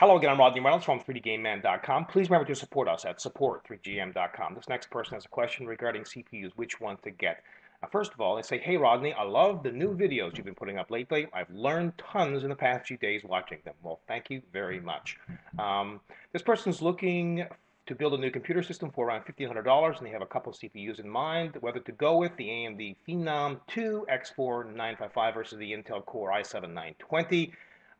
Hello again, I'm Rodney Reynolds from 3dgameman.com. Please remember to support us at support3gm.com. This next person has a question regarding CPUs, which one to get. Uh, first of all, they say, Hey Rodney, I love the new videos you've been putting up lately. I've learned tons in the past few days watching them. Well, thank you very much. Um, this person's looking to build a new computer system for around $1,500 and they have a couple CPUs in mind, whether to go with the AMD Phenom 2 X4 955 versus the Intel Core i7 920.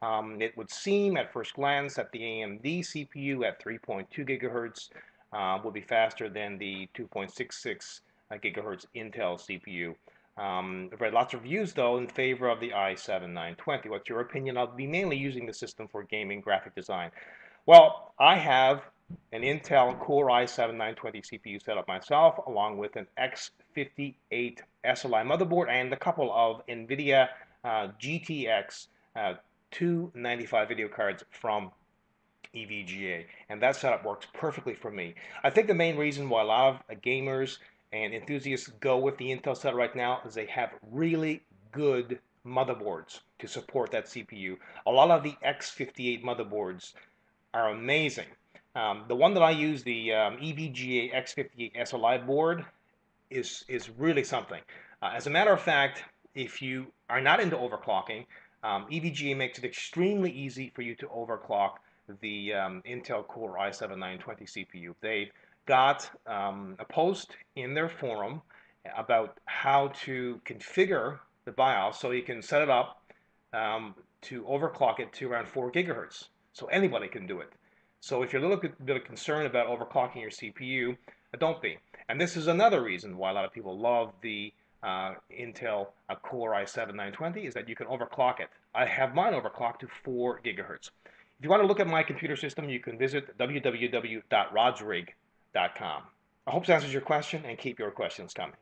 Um, it would seem at first glance that the AMD CPU at 3.2 gigahertz uh, would be faster than the 2.66 uh, gigahertz Intel CPU. Um, I've read lots of reviews though in favor of the i7-920. What's your opinion? I'll be mainly using the system for gaming graphic design. Well, I have an Intel Core i7-920 CPU set up myself along with an X58 SLI motherboard and a couple of NVIDIA uh, GTX uh, two 95 video cards from EVGA, and that setup works perfectly for me. I think the main reason why a lot of gamers and enthusiasts go with the Intel setup right now is they have really good motherboards to support that CPU. A lot of the X58 motherboards are amazing. Um, the one that I use, the um, EVGA X58 SLI board, is, is really something. Uh, as a matter of fact, if you are not into overclocking, um, EVGA makes it extremely easy for you to overclock the um, Intel Core i7-920 CPU. They've got um, a post in their forum about how to configure the BIOS so you can set it up um, to overclock it to around 4 gigahertz. So anybody can do it. So if you're a little bit concerned about overclocking your CPU, uh, don't be. And this is another reason why a lot of people love the uh, Intel uh, Core i7-920 is that you can overclock it. I have mine overclocked to 4 gigahertz. If you want to look at my computer system, you can visit www.rodsrig.com. I hope this answers your question and keep your questions coming.